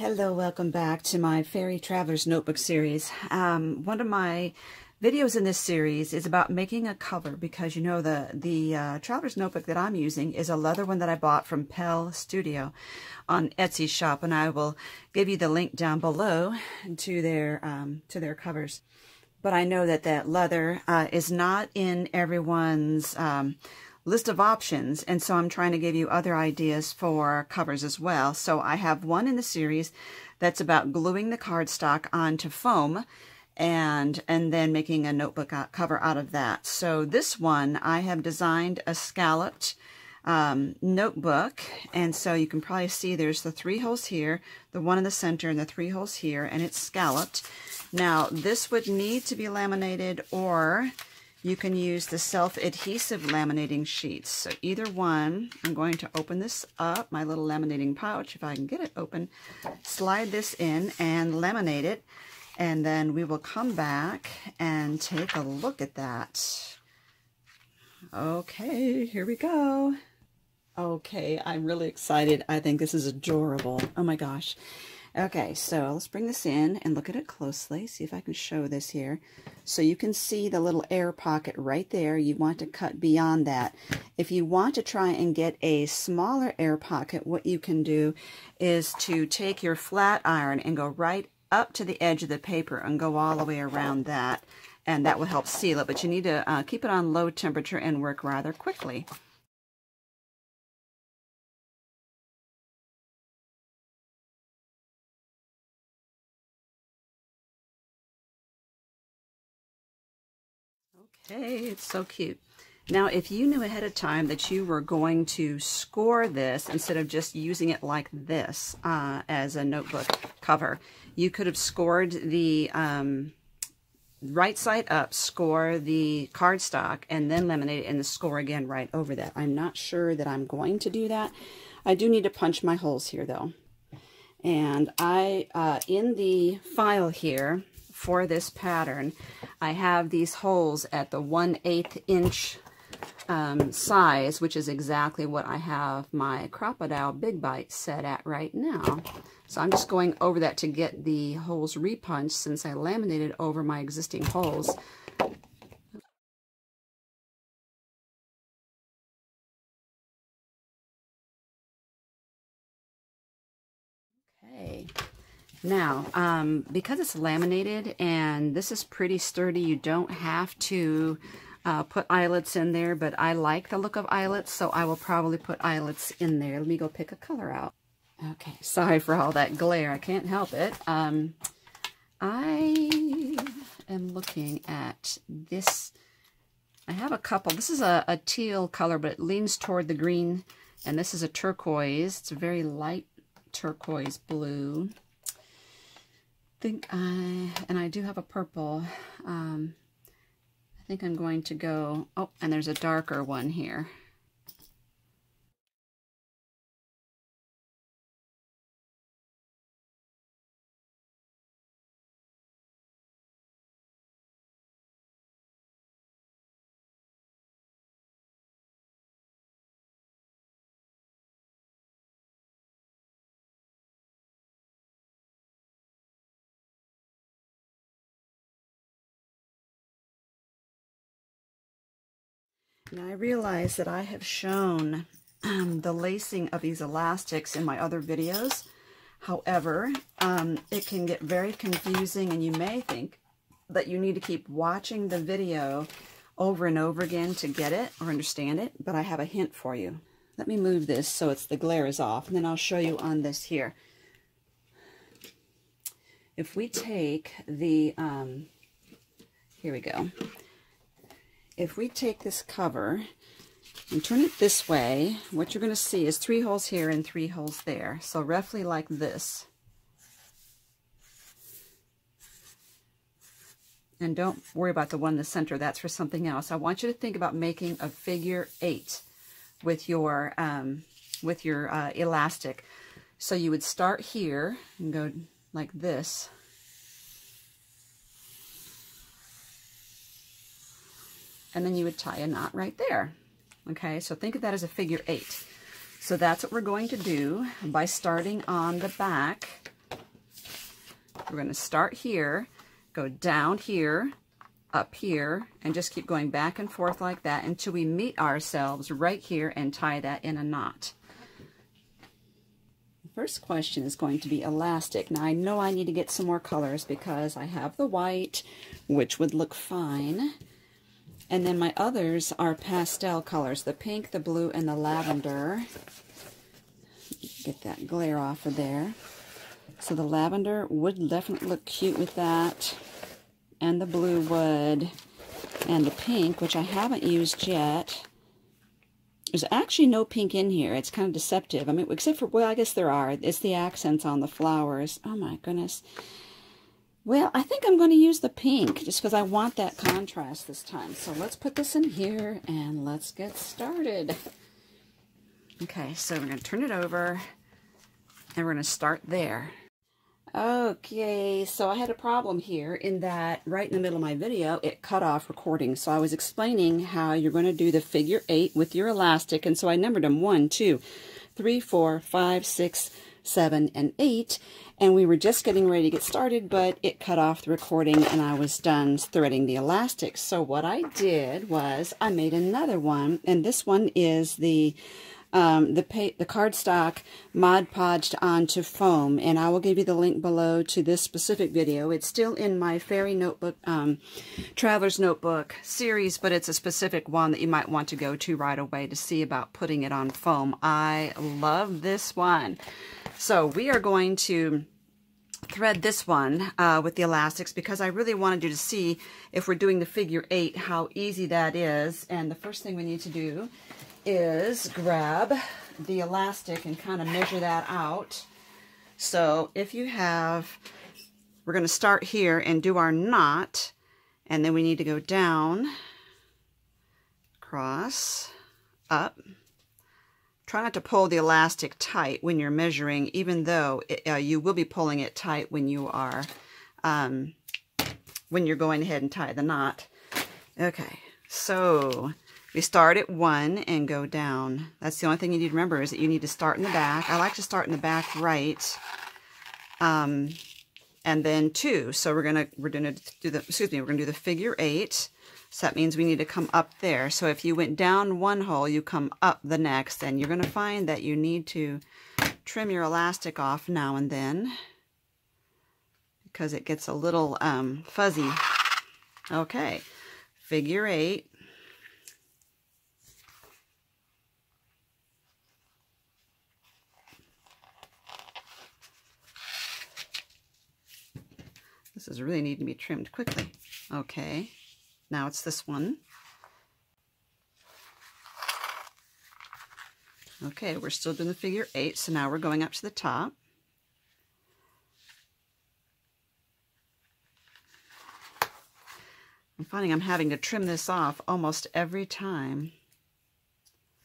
Hello, welcome back to my Fairy Traveler's Notebook series. Um, one of my videos in this series is about making a cover because you know the, the uh, Traveler's Notebook that I'm using is a leather one that I bought from Pell Studio on Etsy shop and I will give you the link down below to their, um, to their covers. But I know that that leather uh, is not in everyone's um, list of options, and so I'm trying to give you other ideas for covers as well. So I have one in the series that's about gluing the cardstock onto foam and and then making a notebook cover out of that. So this one, I have designed a scalloped um, notebook, and so you can probably see there's the three holes here, the one in the center, and the three holes here, and it's scalloped. Now, this would need to be laminated or you can use the self-adhesive laminating sheets. So either one, I'm going to open this up, my little laminating pouch, if I can get it open, slide this in and laminate it, and then we will come back and take a look at that. Okay, here we go. Okay, I'm really excited. I think this is adorable. Oh my gosh. Okay, so let's bring this in and look at it closely. See if I can show this here. So you can see the little air pocket right there. You want to cut beyond that. If you want to try and get a smaller air pocket, what you can do is to take your flat iron and go right up to the edge of the paper and go all the way around that. And that will help seal it. But you need to uh, keep it on low temperature and work rather quickly. Okay, it's so cute. Now, if you knew ahead of time that you were going to score this instead of just using it like this uh, as a notebook cover, you could have scored the um, right side up, score the cardstock, and then laminate it and score again right over that. I'm not sure that I'm going to do that. I do need to punch my holes here, though. And I, uh, in the file here, for this pattern, I have these holes at the 1 8 inch um, size, which is exactly what I have my Crop-A-Dile Big Bite set at right now. So I'm just going over that to get the holes repunched since I laminated over my existing holes. Now, um, because it's laminated and this is pretty sturdy, you don't have to uh, put eyelets in there, but I like the look of eyelets, so I will probably put eyelets in there. Let me go pick a color out. Okay, sorry for all that glare. I can't help it. Um, I am looking at this. I have a couple. This is a, a teal color, but it leans toward the green, and this is a turquoise. It's a very light turquoise blue think I, and I do have a purple, um, I think I'm going to go, oh, and there's a darker one here. Now I realize that I have shown um, the lacing of these elastics in my other videos. However, um, it can get very confusing and you may think that you need to keep watching the video over and over again to get it or understand it, but I have a hint for you. Let me move this so it's the glare is off, and then I'll show you on this here. If we take the, um, here we go if we take this cover and turn it this way, what you're going to see is three holes here and three holes there. So roughly like this. And don't worry about the one in the center. That's for something else. I want you to think about making a figure eight with your, um, with your uh, elastic. So you would start here and go like this. And then you would tie a knot right there. Okay, so think of that as a figure eight. So that's what we're going to do by starting on the back We're going to start here, go down here, up here, and just keep going back and forth like that until we meet ourselves right here and tie that in a knot. The first question is going to be elastic. Now I know I need to get some more colors because I have the white, which would look fine. And then my others are pastel colors, the pink, the blue, and the lavender. Get that glare off of there. So the lavender would definitely look cute with that. And the blue would. And the pink, which I haven't used yet. There's actually no pink in here. It's kind of deceptive. I mean, except for, well, I guess there are. It's the accents on the flowers. Oh my goodness. Well, I think I'm going to use the pink just because I want that contrast this time. So let's put this in here and let's get started. Okay, so we're going to turn it over and we're going to start there. Okay, so I had a problem here in that right in the middle of my video, it cut off recording. So I was explaining how you're going to do the figure eight with your elastic. And so I numbered them one, two, three, four, five, six, seven, and eight. And we were just getting ready to get started, but it cut off the recording and I was done threading the elastic. So what I did was I made another one, and this one is the um, the, the cardstock Mod Podged onto foam, and I will give you the link below to this specific video. It's still in my Fairy Notebook, um, Traveler's Notebook series, but it's a specific one that you might want to go to right away to see about putting it on foam. I love this one. So we are going to thread this one uh, with the elastics because I really wanted you to see if we're doing the figure eight how easy that is and the first thing we need to do is grab the elastic and kind of measure that out. So if you have, we're going to start here and do our knot, and then we need to go down, cross, up. Try not to pull the elastic tight when you're measuring, even though it, uh, you will be pulling it tight when you are, um, when you're going ahead and tie the knot. Okay, so we start at one and go down. That's the only thing you need to remember is that you need to start in the back. I like to start in the back right. Um, and then two. So we're gonna we're gonna do the excuse me, we're gonna do the figure eight. So that means we need to come up there. So if you went down one hole, you come up the next, and you're gonna find that you need to trim your elastic off now and then because it gets a little um, fuzzy. Okay, figure eight. This is really needing to be trimmed quickly. Okay, now it's this one. Okay, we're still doing the figure eight, so now we're going up to the top. I'm finding I'm having to trim this off almost every time.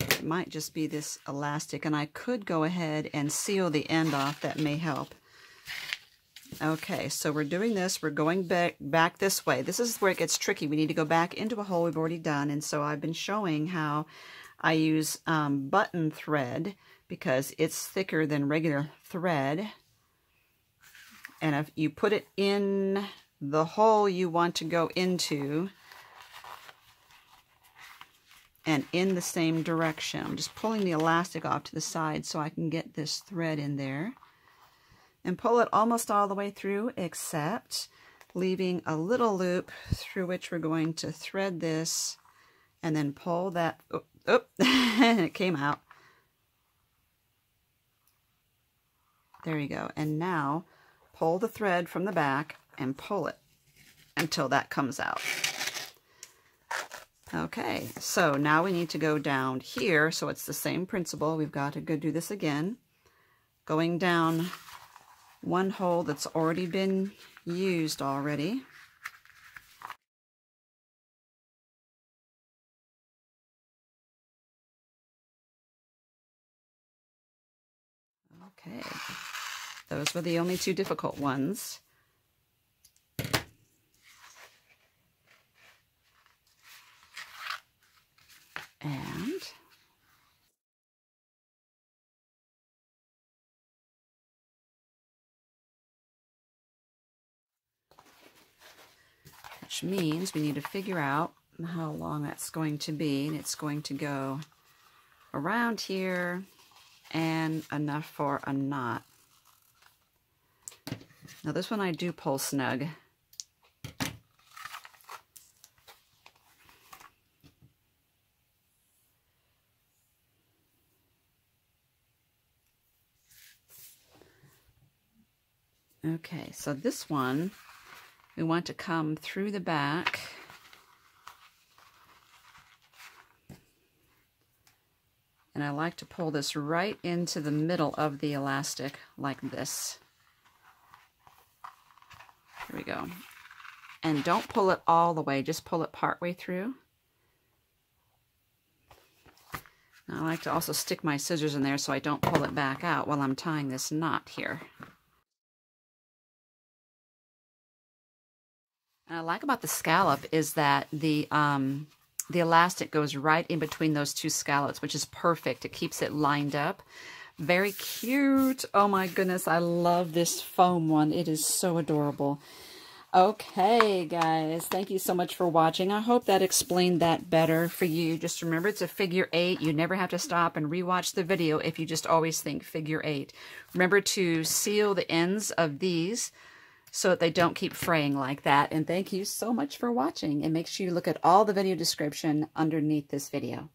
It might just be this elastic, and I could go ahead and seal the end off. That may help. Okay, so we're doing this. We're going back, back this way. This is where it gets tricky. We need to go back into a hole we've already done. And so I've been showing how I use um, button thread because it's thicker than regular thread. And if you put it in the hole you want to go into and in the same direction. I'm just pulling the elastic off to the side so I can get this thread in there and pull it almost all the way through except leaving a little loop through which we're going to thread this and then pull that, oh, oh it came out. There you go. And now pull the thread from the back and pull it until that comes out. Okay, so now we need to go down here. So it's the same principle. We've got to go do this again. Going down one hole that's already been used already. Okay, those were the only two difficult ones. And which means we need to figure out how long that's going to be. And it's going to go around here and enough for a knot. Now this one I do pull snug. Okay, so this one, we want to come through the back. And I like to pull this right into the middle of the elastic like this. Here we go. And don't pull it all the way, just pull it part way through. I like to also stick my scissors in there so I don't pull it back out while I'm tying this knot here. And I like about the scallop is that the um, the elastic goes right in between those two scallops, which is perfect. It keeps it lined up. Very cute. Oh my goodness, I love this foam one. It is so adorable. Okay, guys, thank you so much for watching. I hope that explained that better for you. Just remember, it's a figure eight. You never have to stop and rewatch the video if you just always think figure eight. Remember to seal the ends of these so that they don't keep fraying like that. And thank you so much for watching. And make sure you look at all the video description underneath this video.